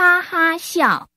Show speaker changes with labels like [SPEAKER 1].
[SPEAKER 1] 哈哈笑。